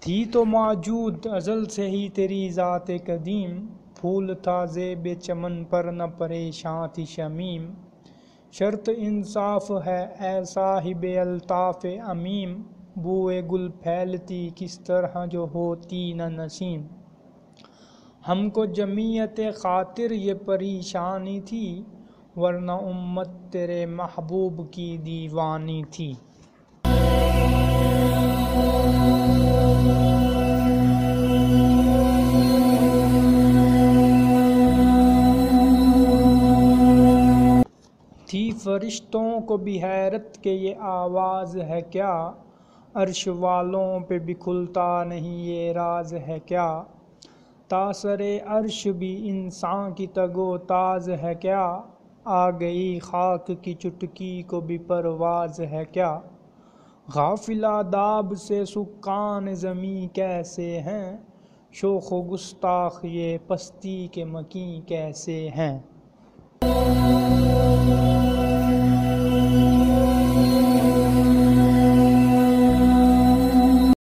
تھی تو موجود، ازل سے ہی تیری ذات قدیم، پھول تھا زیب چمن پر نہ پریشاں تھی شمیم۔ شرط انصاف ہے، اے صاحب الطاف عمیم بوئے گل پھیلتی کس طرح جو ہوتی نہ نسیم۔ ہم کو جمعیت خاطر یہ پریشانی تھی، ورنہ امت تیرے محبوب کی دیوانی تھی۔ تھی فرشتوں کو بھی حیرت کہ یہ آواز ہے کیا؟ عرش والوں پہ بھی کھلتا نہیں، یہ راز ہے کیا؟ تاثر عرش بھی انسان کی تگ و تاز ہے کیا؟ آ گئی خاک کی چٹکی کو بھی پرواز ہے کیا؟ غافل آداب سے سکان زمیں کیسے ہیں؟ شوخ و گستاخ یہ پستی کے مکیں کیسے ہیں؟